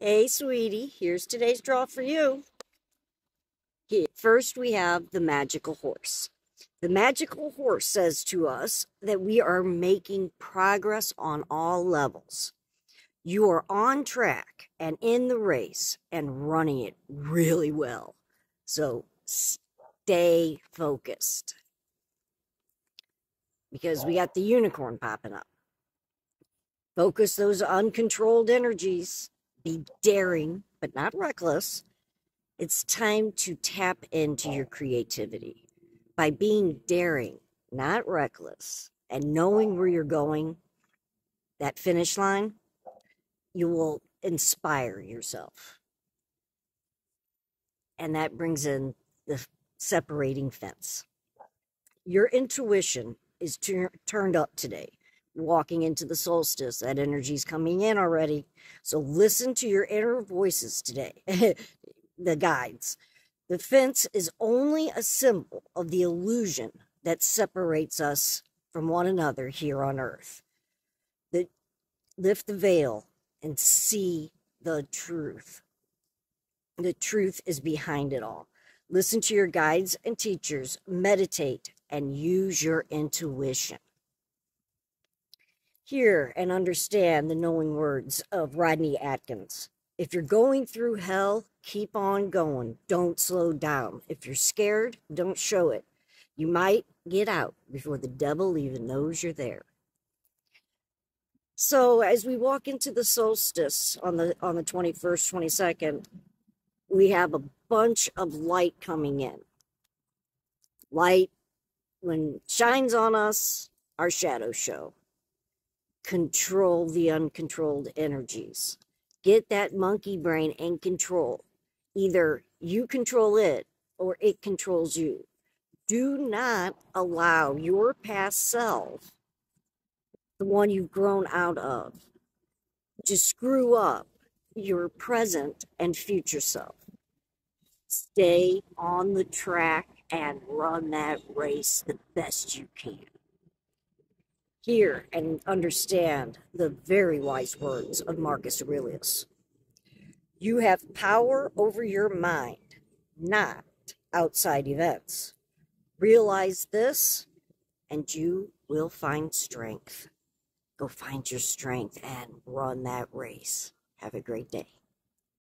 Hey, sweetie, here's today's draw for you. First, we have the magical horse. The magical horse says to us that we are making progress on all levels. You are on track and in the race and running it really well. So stay focused because we got the unicorn popping up. Focus those uncontrolled energies. Be daring, but not reckless. It's time to tap into your creativity by being daring, not reckless, and knowing where you're going, that finish line, you will inspire yourself. And that brings in the separating fence. Your intuition is tur- turned up today. Walking into the solstice, that energy's coming in already. So listen to your inner voices today, the guides. The fence is only a symbol of the illusion that separates us from one another here on earth. The, lift the veil and see the truth. The truth is behind it all. Listen to your guides and teachers, meditate, and use your intuition. Hear and understand the knowing words of Rodney Atkins. If you're going through hell, keep on going. Don't slow down. If you're scared, don't show it. You might get out before the devil even knows you're there. So as we walk into the solstice on the on the 21st, 22nd, we have a bunch of light coming in. Light when shines on us, our shadows show. Control the uncontrolled energies get that monkey brain in control. Either you control it or it controls you. Do not allow your past self, the one you've grown out of, to screw up your present and future self. Stay on the track and run that race the best you can hear and understand the very wise words of Marcus Aurelius. You have power over your mind, not outside events. Realize this, and you will find strength. Go find your strength and run that race. Have a great day.